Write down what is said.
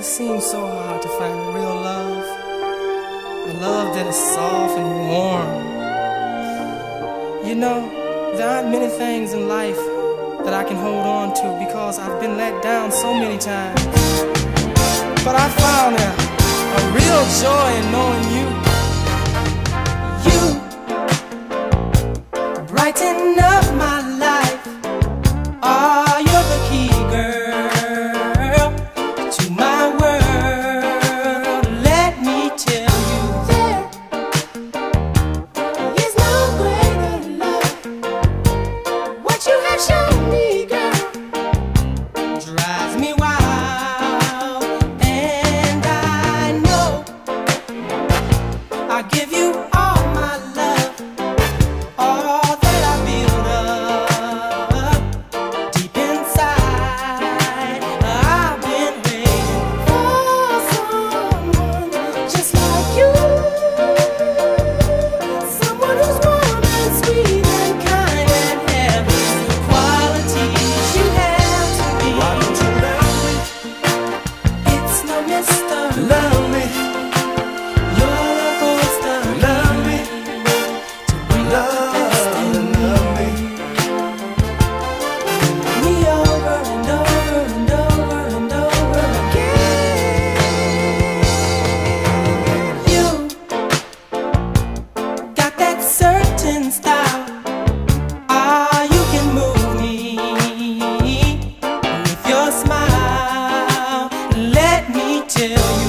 it seems so hard to find real love. A love that is soft and warm. You know, there aren't many things in life that I can hold on to because I've been let down so many times. But I found a, I'll give you compare.